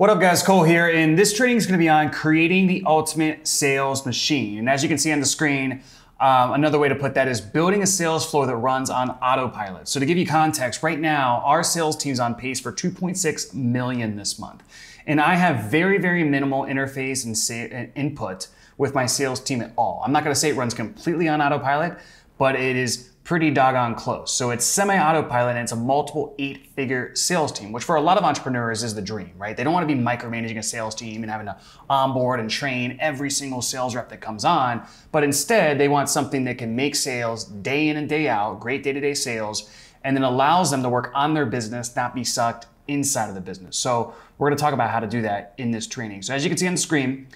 What up guys, Cole here, and this training is gonna be on creating the ultimate sales machine. And as you can see on the screen, um, another way to put that is building a sales flow that runs on autopilot. So to give you context, right now, our sales team's on pace for 2.6 million this month. And I have very, very minimal interface and, input with my sales team at all. I'm not gonna say it runs completely on autopilot, but it is pretty doggone close. So it's semi-autopilot and it's a multiple eight-figure sales team, which for a lot of entrepreneurs is the dream, right? They don't want to be micromanaging a sales team and having to onboard and train every single sales rep that comes on, but instead they want something that can make sales day in and day out, great day-to-day sales, and then allows them to work on their business, not be sucked inside of the business. So we're going to talk about how to do that in this training. So as you can see on the screen,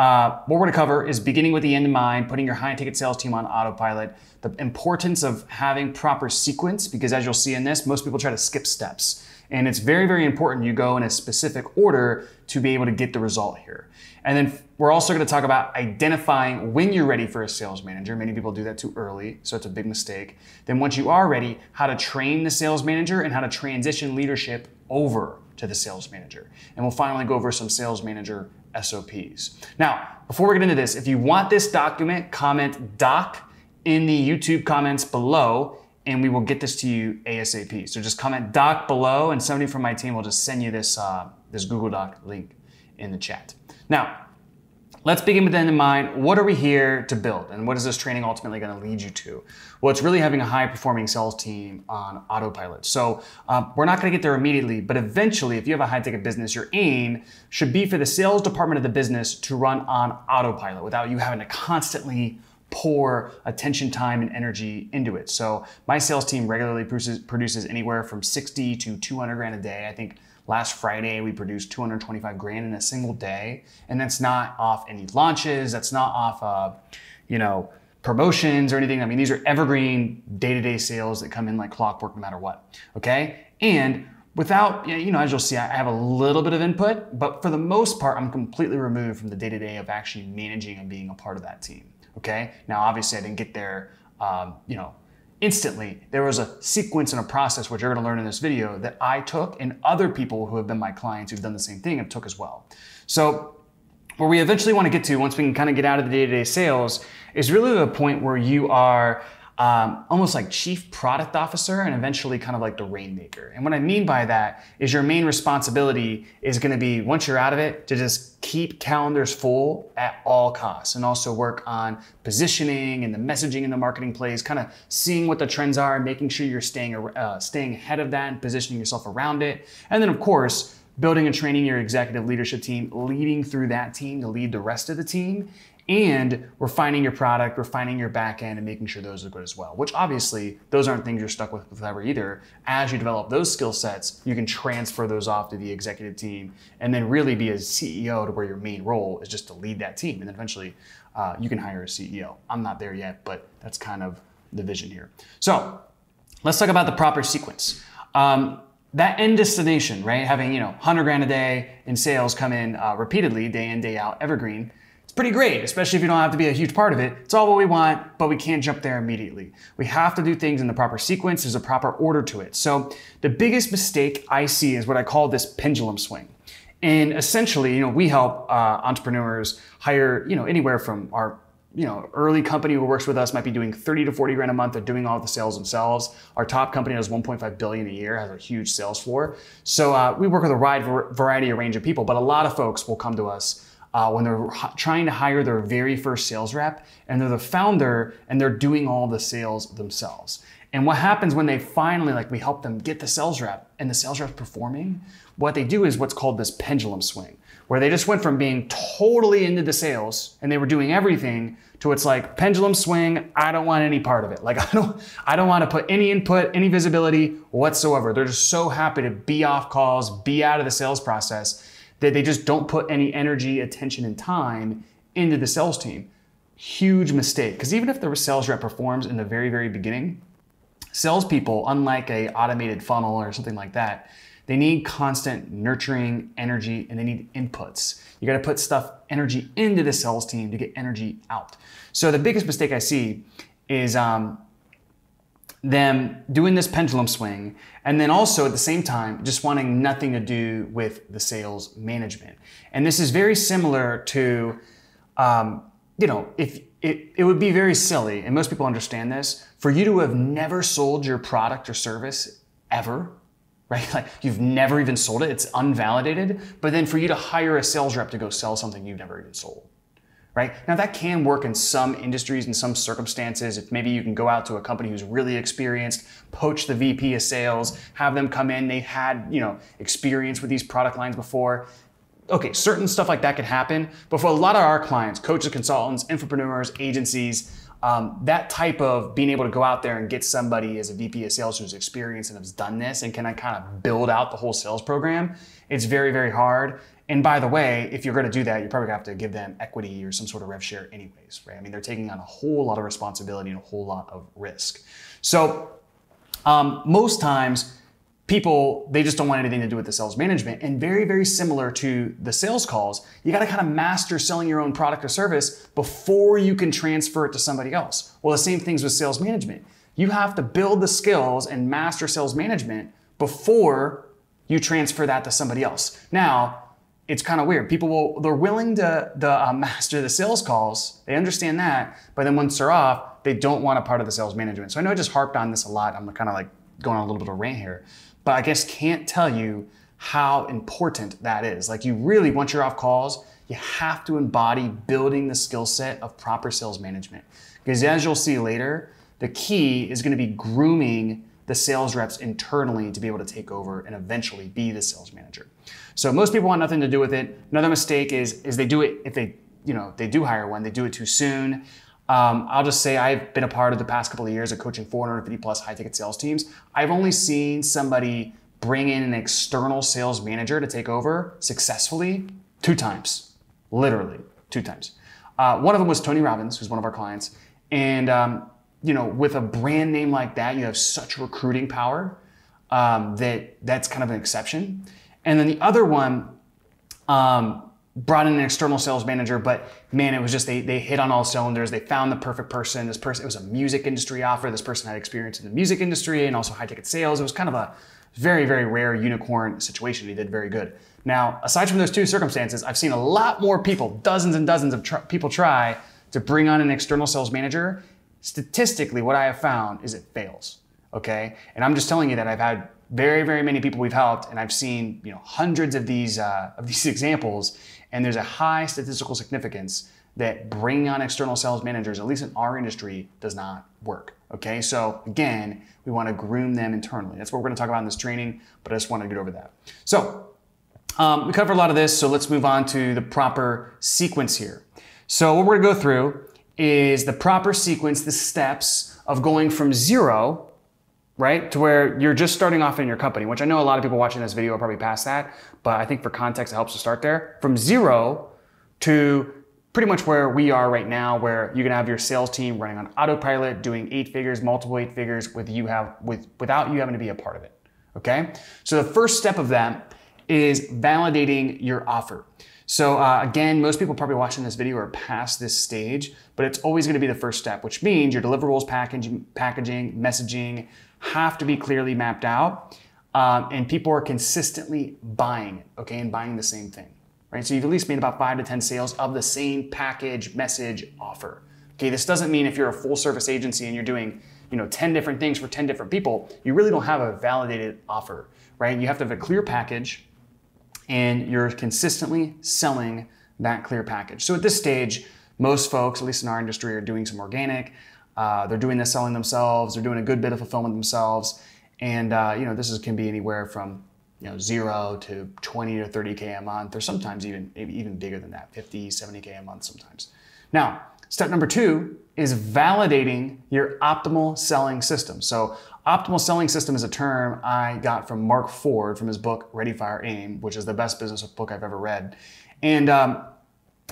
uh, what we're going to cover is beginning with the end in mind, putting your high ticket sales team on autopilot, the importance of having proper sequence, because as you'll see in this, most people try to skip steps. And it's very, very important you go in a specific order to be able to get the result here. And then we're also going to talk about identifying when you're ready for a sales manager. Many people do that too early, so it's a big mistake. Then once you are ready, how to train the sales manager and how to transition leadership over to the sales manager. And we'll finally go over some sales manager SOPs. Now, before we get into this, if you want this document, comment doc in the YouTube comments below and we will get this to you ASAP. So just comment doc below and somebody from my team will just send you this, uh, this Google Doc link in the chat. Now, Let's begin with that in mind. What are we here to build? And what is this training ultimately going to lead you to? Well, it's really having a high performing sales team on autopilot. So um, we're not going to get there immediately, but eventually, if you have a high ticket business, your aim should be for the sales department of the business to run on autopilot without you having to constantly pour attention, time, and energy into it. So my sales team regularly produces, produces anywhere from 60 to 200 grand a day. I think Last Friday, we produced 225 grand in a single day. And that's not off any launches. That's not off, uh, you know, promotions or anything. I mean, these are evergreen day-to-day sales that come in like clockwork no matter what. Okay. And without, you know, as you'll see, I have a little bit of input, but for the most part, I'm completely removed from the day-to-day of actually managing and being a part of that team. Okay. Now, obviously I didn't get there, um, you know, instantly there was a sequence and a process which you're going to learn in this video that I took and other people who have been my clients who've done the same thing have took as well. So where we eventually want to get to once we can kind of get out of the day-to-day sales is really the point where you are um, almost like chief product officer and eventually kind of like the rainmaker. And what I mean by that is your main responsibility is going to be once you're out of it to just keep calendars full at all costs and also work on positioning and the messaging in the marketing plays, kind of seeing what the trends are making sure you're staying, uh, staying ahead of that and positioning yourself around it. And then of course, building and training your executive leadership team, leading through that team to lead the rest of the team, and refining your product, refining your back end, and making sure those are good as well. Which obviously, those aren't things you're stuck with forever either. As you develop those skill sets, you can transfer those off to the executive team and then really be a CEO to where your main role is just to lead that team. And then eventually, uh, you can hire a CEO. I'm not there yet, but that's kind of the vision here. So let's talk about the proper sequence. Um, that end destination, right? Having, you know, 100 grand a day in sales come in uh, repeatedly, day in, day out, evergreen pretty great, especially if you don't have to be a huge part of it. It's all what we want, but we can't jump there immediately. We have to do things in the proper sequence. There's a proper order to it. So the biggest mistake I see is what I call this pendulum swing. And essentially, you know, we help uh, entrepreneurs hire, you know, anywhere from our you know, early company who works with us might be doing 30 to 40 grand a month. They're doing all the sales themselves. Our top company does 1.5 billion a year, has a huge sales floor. So uh, we work with a wide variety, a range of people, but a lot of folks will come to us uh, when they're trying to hire their very first sales rep and they're the founder and they're doing all the sales themselves. And what happens when they finally, like, we help them get the sales rep and the sales rep's performing? What they do is what's called this pendulum swing, where they just went from being totally into the sales and they were doing everything to it's like pendulum swing. I don't want any part of it. Like I don't, I don't want to put any input, any visibility whatsoever. They're just so happy to be off calls, be out of the sales process that they just don't put any energy, attention, and time into the sales team. Huge mistake. Because even if the sales rep performs in the very, very beginning, salespeople, unlike a automated funnel or something like that, they need constant nurturing, energy, and they need inputs. You got to put stuff, energy into the sales team to get energy out. So the biggest mistake I see is um, them doing this pendulum swing and then also at the same time just wanting nothing to do with the sales management. And this is very similar to um, you know if it, it would be very silly and most people understand this for you to have never sold your product or service ever right? Like you've never even sold it. It's unvalidated. But then for you to hire a sales rep to go sell something you've never even sold right? Now that can work in some industries in some circumstances. If maybe you can go out to a company who's really experienced, poach the VP of sales, have them come in, they've had, you know, experience with these product lines before. Okay, certain stuff like that can happen, but for a lot of our clients, coaches, consultants, entrepreneurs, agencies, um, that type of being able to go out there and get somebody as a VP of sales who's experienced and has done this and can I kind of build out the whole sales program, it's very, very hard. And by the way, if you're going to do that, you're probably going to have to give them equity or some sort of rev share anyways, right? I mean, they're taking on a whole lot of responsibility and a whole lot of risk. So um, most times, people they just don't want anything to do with the sales management and very very similar to the sales calls you got to kind of master selling your own product or service before you can transfer it to somebody else well the same things with sales management you have to build the skills and master sales management before you transfer that to somebody else now it's kind of weird. People will they're willing to, uh, master the sales calls. They understand that, but then once they're off, they don't want a part of the sales management. So I know I just harped on this a lot. I'm kind of like going on a little bit of rant here, but I guess can't tell you how important that is. Like you really, once you're off calls, you have to embody building the skill set of proper sales management. Because as you'll see later, the key is going to be grooming the sales reps internally to be able to take over and eventually be the sales manager. So most people want nothing to do with it. Another mistake is is they do it if they you know they do hire one, they do it too soon. Um, I'll just say I've been a part of the past couple of years of coaching 450 plus high ticket sales teams. I've only seen somebody bring in an external sales manager to take over successfully two times, literally two times. Uh, one of them was Tony Robbins, who's one of our clients, and um, you know, with a brand name like that, you have such recruiting power um, that that's kind of an exception. And then the other one um, brought in an external sales manager, but man, it was just they they hit on all cylinders. They found the perfect person. This person it was a music industry offer. This person had experience in the music industry and also high ticket sales. It was kind of a very very rare unicorn situation. He did very good. Now, aside from those two circumstances, I've seen a lot more people, dozens and dozens of tr- people try to bring on an external sales manager. Statistically, what I have found is it fails. Okay, and I'm just telling you that I've had very, very many people we've helped, and I've seen you know hundreds of these uh, of these examples, and there's a high statistical significance that bringing on external sales managers, at least in our industry, does not work. Okay, so again, we want to groom them internally. That's what we're going to talk about in this training, but I just want to get over that. So um, we covered a lot of this, so let's move on to the proper sequence here. So what we're going to go through is the proper sequence, the steps of going from zero right? To where you're just starting off in your company, which I know a lot of people watching this video are probably past that, but I think for context, it helps to start there. From zero to pretty much where we are right now, where you can have your sales team running on autopilot, doing eight figures, multiple eight figures with you have with without you having to be a part of it. Okay? So the first step of that is validating your offer. So uh, again, most people probably watching this video are past this stage, but it's always going to be the first step, which means your deliverables, packaging, packaging, messaging, have to be clearly mapped out. Um, and people are consistently buying it, okay, and buying the same thing, right? So you've at least made about five to 10 sales of the same package, message, offer. Okay, this doesn't mean if you're a full service agency and you're doing, you know, 10 different things for 10 different people, you really don't have a validated offer, right? You have to have a clear package and you're consistently selling that clear package. So at this stage, most folks, at least in our industry, are doing some organic, uh, they're doing this selling themselves. They're doing a good bit of fulfillment themselves. And uh, you know, this is, can be anywhere from you know zero to 20 to 30k a month, or sometimes even even bigger than that, 50, 70k a month sometimes. Now, step number two is validating your optimal selling system. So, optimal selling system is a term I got from Mark Ford from his book Ready Fire Aim, which is the best business book I've ever read. And um,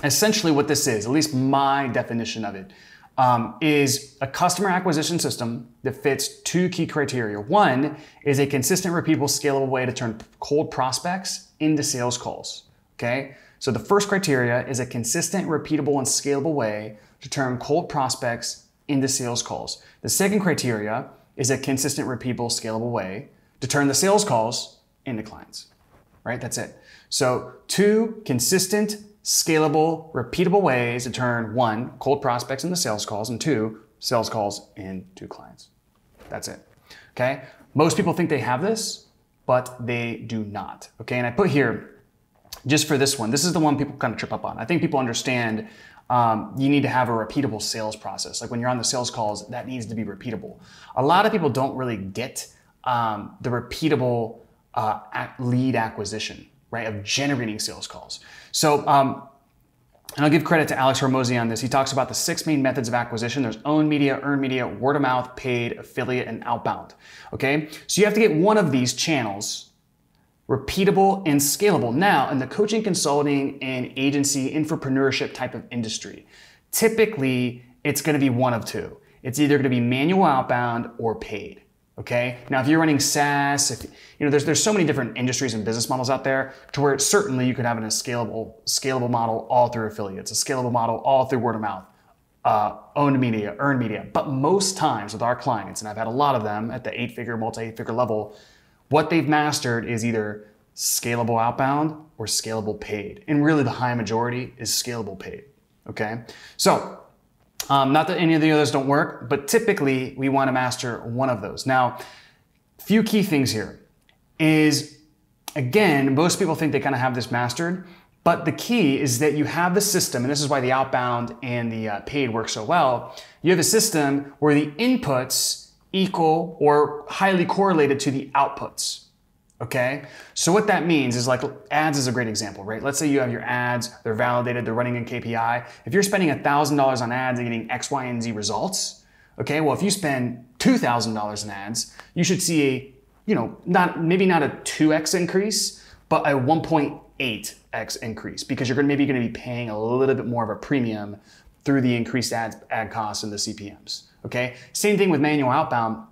essentially, what this is, at least my definition of it, um, is a customer acquisition system that fits two key criteria. One is a consistent, repeatable, scalable way to turn cold prospects into sales calls. Okay, so the first criteria is a consistent, repeatable, and scalable way to turn cold prospects into sales calls. The second criteria is a consistent, repeatable, scalable way to turn the sales calls into clients, right? That's it. So two consistent, scalable, repeatable ways to turn one, cold prospects into sales calls, and two, sales calls into clients. That's it. Okay? Most people think they have this, but they do not. Okay? And I put here, just for this one, this is the one people kind of trip up on. I think people understand um, you need to have a repeatable sales process. Like when you're on the sales calls, that needs to be repeatable. A lot of people don't really get um, the repeatable uh, lead acquisition, right, of generating sales calls. So, um, and I'll give credit to Alex Hormozi on this. He talks about the six main methods of acquisition. There's owned media, earned media, word of mouth, paid, affiliate, and outbound. Okay, so you have to get one of these channels repeatable and scalable. Now, in the coaching, consulting, and agency entrepreneurship type of industry, typically it's going to be one of two. It's either going to be manual outbound or paid. Okay. Now, if you're running SaaS, if you know, there's there's so many different industries and business models out there to where certainly you could have a scalable scalable model all through affiliates, a scalable model all through word of mouth, uh, owned media, earned media. But most times with our clients, and I've had a lot of them at the eight-figure, multi eight figure level, what they've mastered is either scalable outbound or scalable paid, and really the high majority is scalable paid. Okay. So um, not that any of the others don't work, but typically we want to master one of those. Now, few key things here is again, most people think they kind of have this mastered, but the key is that you have the system, and this is why the outbound and the uh, paid work so well. You have a system where the inputs equal or highly correlated to the outputs. Okay, so what that means is like ads is a great example, right? Let's say you have your ads, they're validated, they're running in KPI. If you're spending $1,000 on ads and getting X, Y, and Z results, okay, well, if you spend $2,000 in ads, you should see a, you know, not maybe not a 2x increase, but a 1.8x increase because you're gonna, maybe going to be paying a little bit more of a premium through the increased ad, ad costs and the CPMs. Okay, same thing with manual outbound.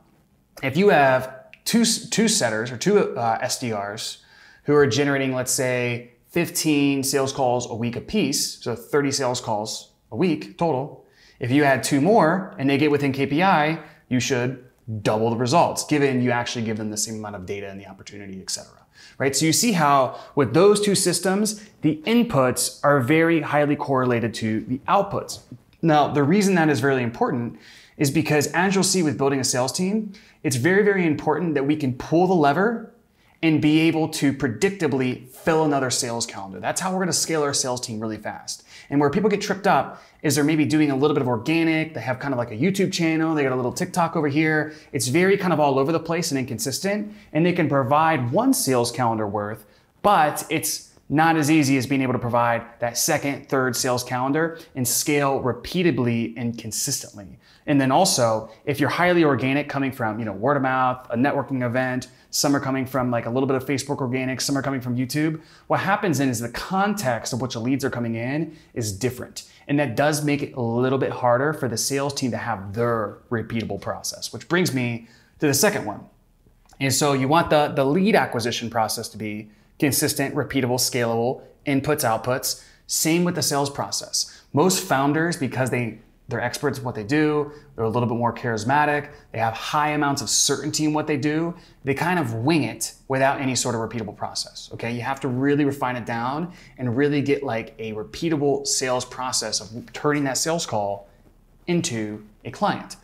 If you have two, two setters or two uh, SDRs who are generating, let's say, 15 sales calls a week apiece, so 30 sales calls a week total. If you add two more and they get within KPI, you should double the results, given you actually give them the same amount of data and the opportunity, et cetera. Right? So you see how with those two systems, the inputs are very highly correlated to the outputs. Now, the reason that is really important is because as you'll see with building a sales team, it's very, very important that we can pull the lever and be able to predictably fill another sales calendar. That's how we're gonna scale our sales team really fast. And where people get tripped up is they're maybe doing a little bit of organic, they have kind of like a YouTube channel, they got a little TikTok over here. It's very kind of all over the place and inconsistent, and they can provide one sales calendar worth, but it's not as easy as being able to provide that second, third sales calendar and scale repeatedly and consistently. And then also, if you're highly organic coming from, you know, word of mouth, a networking event, some are coming from like a little bit of Facebook organic, some are coming from YouTube. What happens then is the context of which the leads are coming in is different. And that does make it a little bit harder for the sales team to have their repeatable process, which brings me to the second one. And so you want the, the lead acquisition process to be consistent, repeatable, scalable, inputs, outputs. Same with the sales process. Most founders, because they they're experts in what they do, they're a little bit more charismatic, they have high amounts of certainty in what they do, they kind of wing it without any sort of repeatable process. Okay, you have to really refine it down and really get like a repeatable sales process of turning that sales call into a client.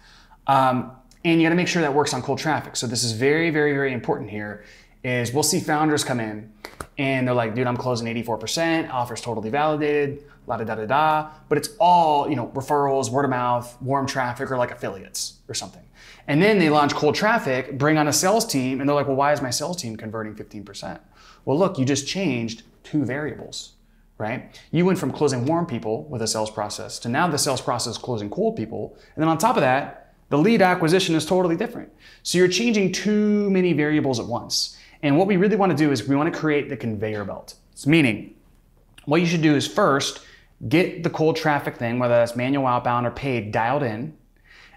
Um, and you got to make sure that works on cold traffic. So this is very, very, very important here is we'll see founders come in and they're like, dude, I'm closing 84%, offer's totally validated, la da da da da. But it's all, you know, referrals, word of mouth, warm traffic, or like affiliates or something. And then they launch cold traffic, bring on a sales team, and they're like, well, why is my sales team converting 15%? Well, look, you just changed two variables, right? You went from closing warm people with a sales process to now the sales process closing cold people. And then on top of that, the lead acquisition is totally different. So you're changing too many variables at once. And what we really want to do is we want to create the conveyor belt. It's meaning what you should do is first get the cold traffic thing, whether that's manual outbound or paid, dialed in.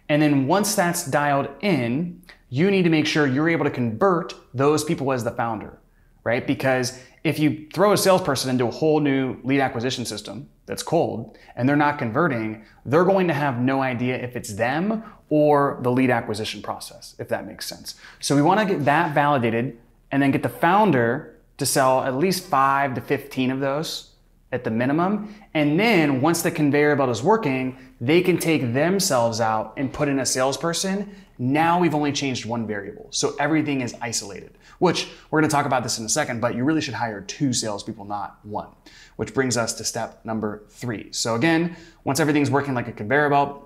And then once that's dialed in, you need to make sure you're able to convert those people as the founder, right? Because if you throw a salesperson into a whole new lead acquisition system that's cold and they're not converting, they're going to have no idea if it's them or the lead acquisition process, if that makes sense. So we want to get that validated and then get the founder to sell at least five to 15 of those at the minimum. And then once the conveyor belt is working, they can take themselves out and put in a salesperson. Now we've only changed one variable. So everything is isolated, which we're going to talk about this in a second, but you really should hire two salespeople, not one, which brings us to step number three. So again, once everything's working like a conveyor belt,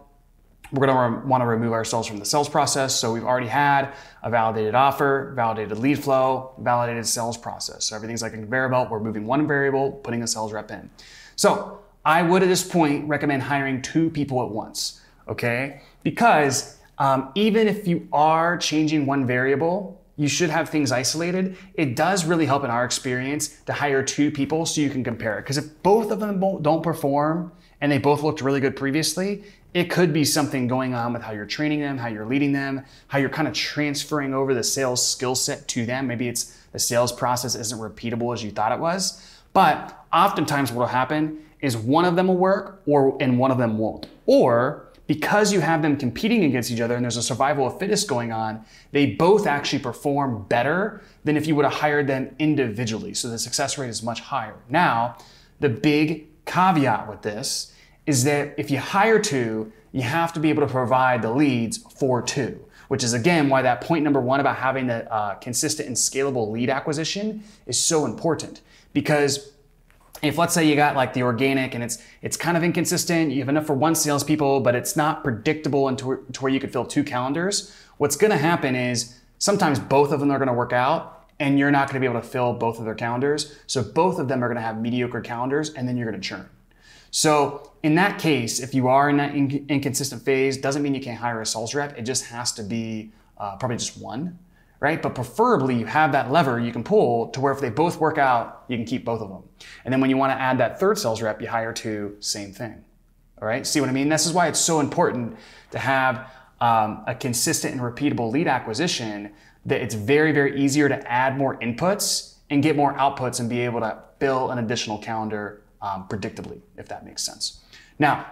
we're going to want to remove ourselves from the sales process. So we've already had a validated offer, validated lead flow, validated sales process. So everything's like a conveyor belt. We're moving one variable, putting a sales rep in. So I would at this point recommend hiring two people at once, okay? Because um, even if you are changing one variable, you should have things isolated. It does really help in our experience to hire two people so you can compare it. Because if both of them don't perform and they both looked really good previously, it could be something going on with how you're training them, how you're leading them, how you're kind of transferring over the sales skill set to them. Maybe it's the sales process isn't repeatable as you thought it was. But oftentimes what will happen is one of them will work or and one of them won't. Or because you have them competing against each other and there's a survival of fittest going on, they both actually perform better than if you would have hired them individually. So the success rate is much higher. Now, the big caveat with this is that if you hire two, you have to be able to provide the leads for two, which is again why that point number one about having the uh, consistent and scalable lead acquisition is so important. Because if let's say you got like the organic and it's it's kind of inconsistent, you have enough for one salespeople, but it's not predictable into to where you could fill two calendars. What's going to happen is sometimes both of them are going to work out, and you're not going to be able to fill both of their calendars. So both of them are going to have mediocre calendars, and then you're going to churn. So in that case, if you are in that in- inconsistent phase, doesn't mean you can't hire a sales rep. It just has to be uh, probably just one, right? But preferably you have that lever you can pull to where if they both work out, you can keep both of them. And then when you want to add that third sales rep, you hire two, same thing. All right, see what I mean? This is why it's so important to have um, a consistent and repeatable lead acquisition that it's very, very easier to add more inputs and get more outputs and be able to fill an additional calendar um, predictably, if that makes sense. Now,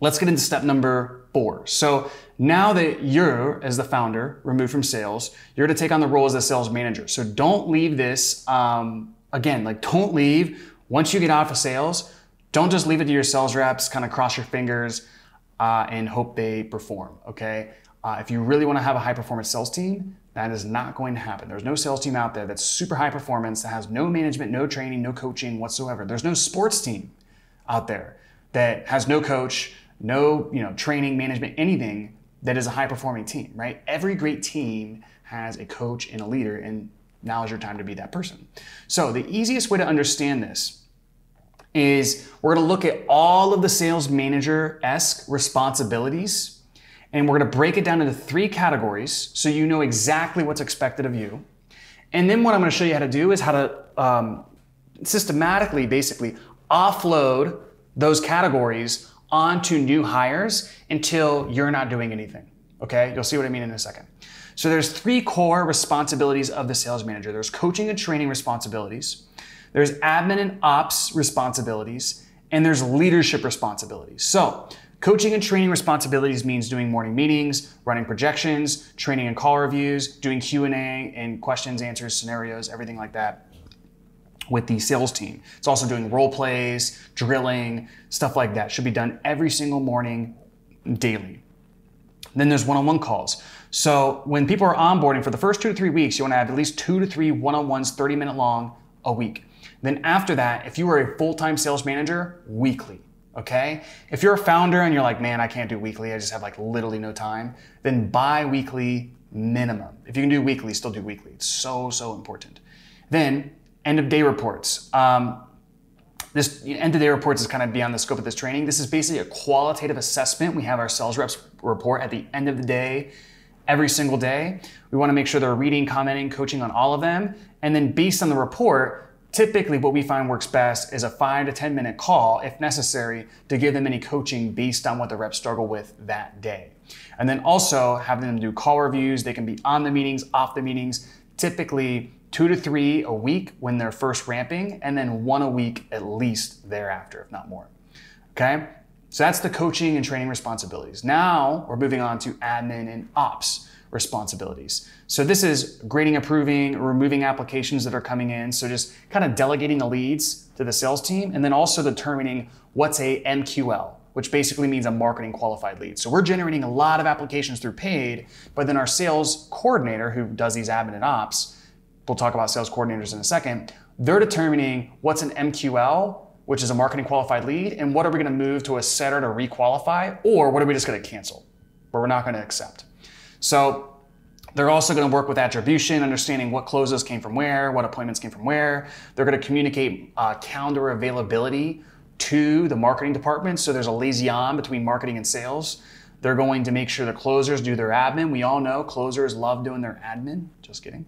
let's get into step number four. So now that you're, as the founder, removed from sales, you're going to take on the role as a sales manager. So don't leave this, um, again, like don't leave. Once you get off of sales, don't just leave it to your sales reps, kind of cross your fingers uh, and hope they perform, okay? Uh, if you really want to have a high performance sales team, that is not going to happen. There's no sales team out there that's super high performance, that has no management, no training, no coaching whatsoever. There's no sports team out there that has no coach, no you know training, management, anything that is a high performing team, right? Every great team has a coach and a leader, and now is your time to be that person. So the easiest way to understand this is we're to look at all of the sales manager esque responsibilities and we're gonna break it down into three categories so you know exactly what's expected of you. And then what I'm gonna show you how to do is how to um, systematically, basically, offload those categories onto new hires until you're not doing anything. Okay, you'll see what I mean in a second. So there's three core responsibilities of the sales manager. There's coaching and training responsibilities, there's admin and ops responsibilities, and there's leadership responsibilities. So Coaching and training responsibilities means doing morning meetings, running projections, training and call reviews, doing Q&A and questions, answers, scenarios, everything like that with the sales team. It's also doing role plays, drilling, stuff like that. Should be done every single morning, daily. Then there's one-on-one calls. So when people are onboarding for the first two to three weeks, you want to have at least two to three one-on-ones, 30 minute long a week. Then after that, if you are a full-time sales manager, weekly okay? If you're a founder and you're like, man, I can't do weekly, I just have like literally no time, then bi weekly minimum. If you can do weekly, still do weekly. It's so, so important. Then, end of day reports. Um, this end of day reports is kind of beyond the scope of this training. This is basically a qualitative assessment. We have our sales reps report at the end of the day, every single day. We want to make sure they're reading, commenting, coaching on all of them. And then based on the report, Typically, what we find works best is a five to 10 minute call, if necessary, to give them any coaching based on what the reps struggle with that day. And then also having them do call reviews. They can be on the meetings, off the meetings, typically two to three a week when they're first ramping, and then one a week at least thereafter, if not more. Okay? So that's the coaching and training responsibilities. Now we're moving on to admin and ops responsibilities. So this is grading, approving, removing applications that are coming in. So just kind of delegating the leads to the sales team and then also determining what's a MQL, which basically means a marketing qualified lead. So we're generating a lot of applications through paid, but then our sales coordinator who does these admin and ops, we'll talk about sales coordinators in a second, they're determining what's an MQL, which is a marketing qualified lead, and what are we going to move to a setter to requalify, or what are we just going to cancel, where we're not going to accept. So they're also going to work with attribution, understanding what closes came from where, what appointments came from where. They're going to communicate uh, calendar availability to the marketing department. So there's a liaison between marketing and sales. They're going to make sure the closers do their admin. We all know closers love doing their admin. Just kidding.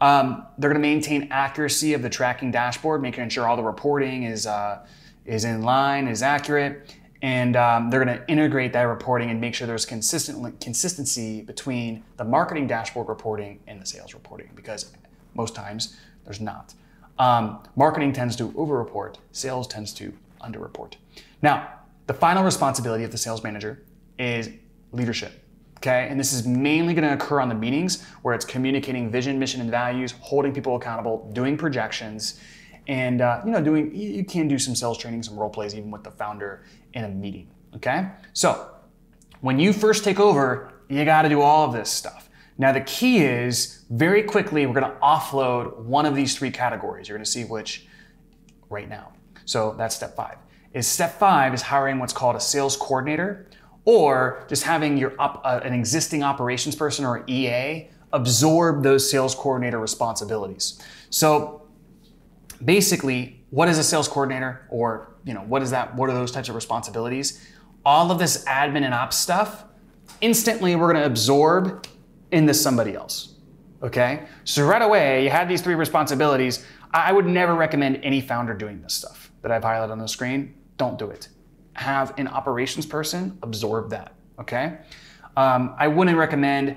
Um, they're going to maintain accuracy of the tracking dashboard, making sure all the reporting is uh, is in line, is accurate, and um, they're going to integrate that reporting and make sure there's consistent consistency between the marketing dashboard reporting and the sales reporting because most times there's not. Um, marketing tends to over-report, sales tends to under-report. Now, the final responsibility of the sales manager is leadership. Okay, and this is mainly going to occur on the meetings where it's communicating vision, mission, and values, holding people accountable, doing projections, and uh, you know, doing you can do some sales training, some role plays, even with the founder in a meeting. Okay, so when you first take over, you got to do all of this stuff. Now the key is very quickly we're going to offload one of these three categories. You're going to see which right now. So that's step five. Is step five is hiring what's called a sales coordinator, or just having your up, uh, an existing operations person or EA absorb those sales coordinator responsibilities. So basically, what is a sales coordinator or you know, what is that? What are those types of responsibilities? All of this admin and ops stuff, instantly we're going to absorb into somebody else. Okay? So right away, you had these three responsibilities. I would never recommend any founder doing this stuff that I've highlighted on the screen. Don't do it. Have an operations person absorb that. Okay? Um, I wouldn't recommend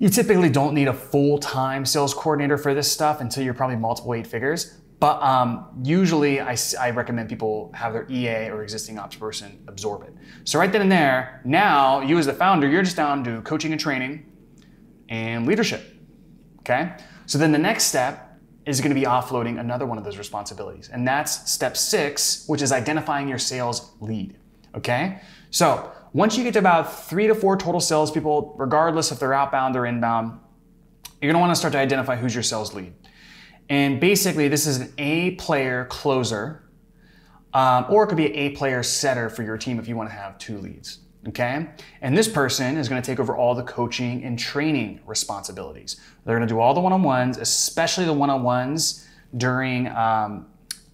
you typically don't need a full-time sales coordinator for this stuff until you're probably multiple eight figures. But um, usually I, I, recommend people have their EA or existing ops person absorb it. So right then and there, now you as the founder, you're just down to coaching and training and leadership. Okay? So then the next step is going to be offloading another one of those responsibilities. And that's step six, which is identifying your sales lead. Okay? So once you get to about three to four total salespeople, regardless if they're outbound or inbound, you're going to want to start to identify who's your sales lead. And basically, this is an A player closer, um, or it could be an A player setter for your team if you want to have two leads. Okay? And this person is going to take over all the coaching and training responsibilities. They're going to do all the one on ones, especially the one on ones during um,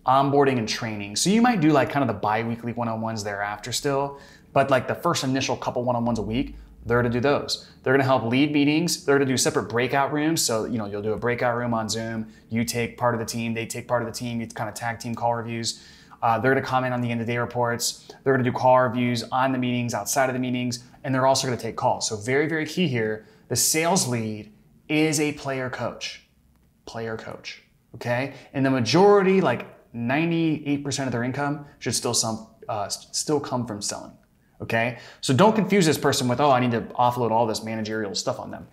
onboarding and training. So you might do like kind of the bi weekly one on ones thereafter still, but like the first initial couple one on ones a week, they're to do those. They're going to help lead meetings. They're going to do separate breakout rooms. So, you know, you'll do a breakout room on Zoom. You take part of the team. They take part of the team. You kind of tag team call reviews. Uh, they're going to comment on the end of day reports. They're going to do call reviews on the meetings, outside of the meetings, and they're also going to take calls. So, very, very key here. The sales lead is a player coach. Player coach. Okay. And the majority, like 98% of their income, should still some uh, still come from selling. Okay? So don't confuse this person with, oh, I need to offload all this managerial stuff on them.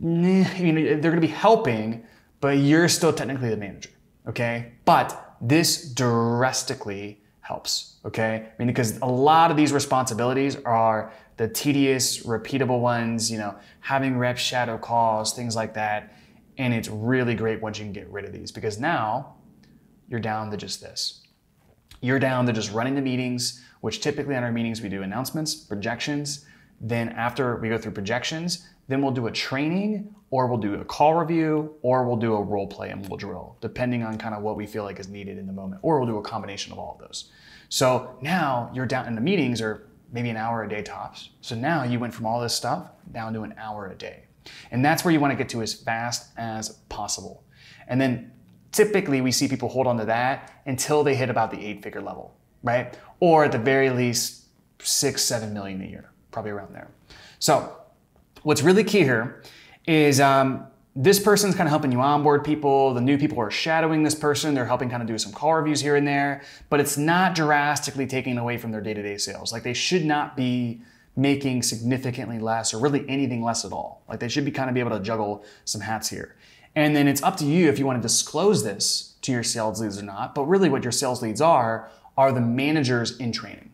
You know, they're going to be helping, but you're still technically the manager. Okay? But this drastically helps. Okay? I mean, because a lot of these responsibilities are the tedious, repeatable ones, you know, having rep shadow calls, things like that. And it's really great once you can get rid of these because now you're down to just this. You're down to just running the meetings, which typically on our meetings we do announcements, projections. Then after we go through projections, then we'll do a training or we'll do a call review or we'll do a role play and we'll drill, depending on kind of what we feel like is needed in the moment. Or we'll do a combination of all of those. So now you're down in the meetings are maybe an hour a day tops. So now you went from all this stuff down to an hour a day. And that's where you want to get to as fast as possible. And then typically we see people hold on to that until they hit about the eight figure level right? Or at the very least, six, seven million a year, probably around there. So, what's really key here is um, this person's kind of helping you onboard people. The new people are shadowing this person. They're helping kind of do some call reviews here and there, but it's not drastically taking away from their day to day sales. Like they should not be making significantly less or really anything less at all. Like they should be kind of be able to juggle some hats here. And then it's up to you if you want to disclose this to your sales leads or not. But really, what your sales leads are are the managers in training,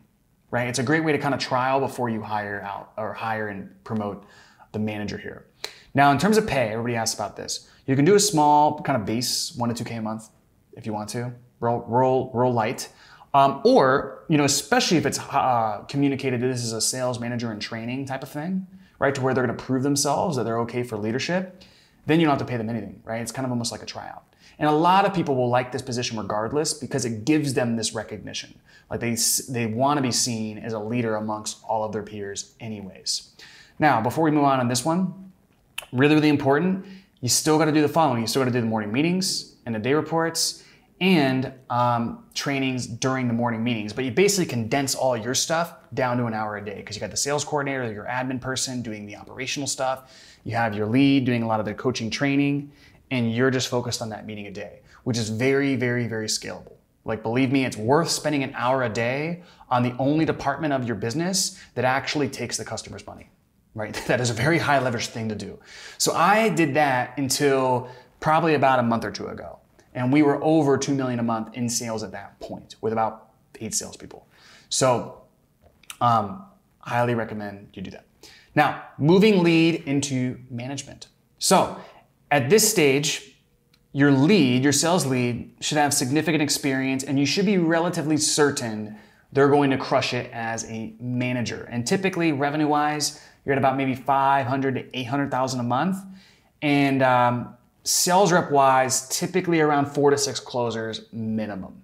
right? It's a great way to kind of trial before you hire out or hire and promote the manager here. Now, in terms of pay, everybody asks about this. You can do a small kind of base, one to two K a month if you want to, roll, roll, roll light. Um, or, you know, especially if it's uh, communicated that this is a sales manager in training type of thing, right? To where they're going to prove themselves that they're okay for leadership, then you don't have to pay them anything, right? It's kind of almost like a tryout. And a lot of people will like this position regardless because it gives them this recognition. Like they, they want to be seen as a leader amongst all of their peers, anyways. Now, before we move on on this one, really, really important, you still got to do the following. You still got to do the morning meetings and the day reports and um, trainings during the morning meetings. But you basically condense all your stuff down to an hour a day because you got the sales coordinator, your admin person doing the operational stuff. You have your lead doing a lot of the coaching training, and you're just focused on that meeting a day, which is very, very, very scalable. Like, believe me, it's worth spending an hour a day on the only department of your business that actually takes the customer's money right? That is a very high leverage thing to do. So I did that until probably about a month or two ago. And we were over 2 million a month in sales at that point with about eight salespeople. So um, highly recommend you do that. Now, moving lead into management. So at this stage, your lead, your sales lead, should have significant experience and you should be relatively certain they're going to crush it as a manager. And typically, revenue wise, you're at about maybe 500 to 800,000 a month. And um, sales rep wise, typically around four to six closers minimum.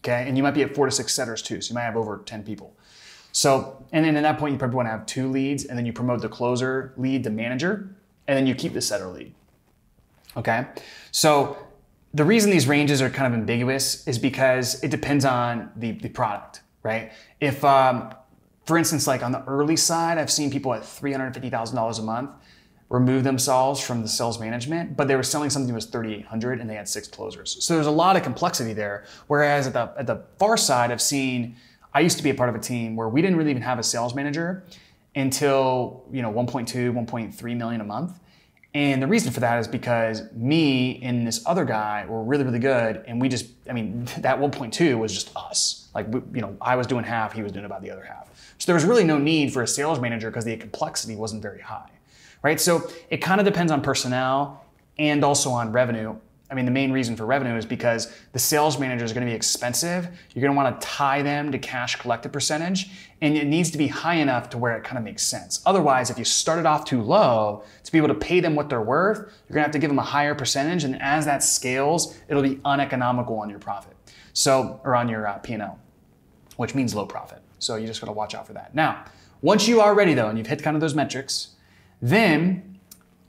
Okay. And you might be at four to six setters too. So you might have over 10 people. So, and then at that point, you probably want to have two leads and then you promote the closer lead to manager and then you keep the setter lead. Okay. So the reason these ranges are kind of ambiguous is because it depends on the, the product, right? If, um, for instance, like on the early side, I've seen people at $350,000 a month remove themselves from the sales management, but they were selling something that was 3,800 and they had six closers. So there's a lot of complexity there. Whereas at the, at the far side, I've seen, I used to be a part of a team where we didn't really even have a sales manager until, you know, 1.2, 1.3 million a month. And the reason for that is because me and this other guy were really, really good. And we just, I mean, that 1.2 was just us. Like, you know, I was doing half, he was doing about the other half. So there was really no need for a sales manager because the complexity wasn't very high, right? So it kind of depends on personnel and also on revenue. I mean, the main reason for revenue is because the sales manager is going to be expensive. You're going to want to tie them to cash collected percentage, and it needs to be high enough to where it kind of makes sense. Otherwise, if you started off too low to be able to pay them what they're worth, you're going to have to give them a higher percentage, and as that scales, it'll be uneconomical on your profit, so or on your uh, P&L, which means low profit. So you just got to watch out for that. Now, once you are ready though, and you've hit kind of those metrics, then,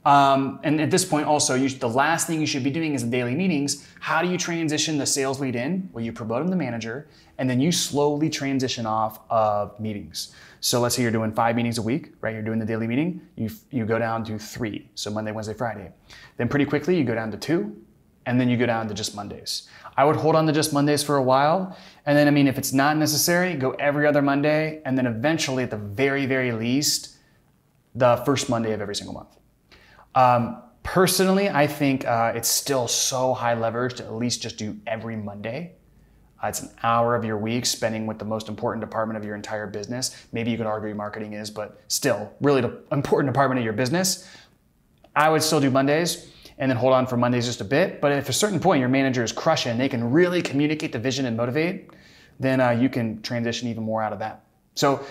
um, and at this point also, you, the last thing you should be doing is the daily meetings. How do you transition the sales lead in? Well, you promote them to manager, and then you slowly transition off of meetings. So let's say you're doing five meetings a week, right? You're doing the daily meeting. You you go down to three, so Monday, Wednesday, Friday. Then pretty quickly you go down to two, and then you go down to just Mondays. I would hold on to just Mondays for a while. And then, I mean, if it's not necessary, go every other Monday. And then eventually, at the very, very least, the first Monday of every single month. Um, personally, I think uh, it's still so high leverage to at least just do every Monday. Uh, it's an hour of your week spending with the most important department of your entire business. Maybe you could argue marketing is, but still, really the important department of your business. I would still do Mondays and then hold on for Mondays just a bit. But if a certain point your manager is crushing, they can really communicate the vision and motivate, then uh, you can transition even more out of that. So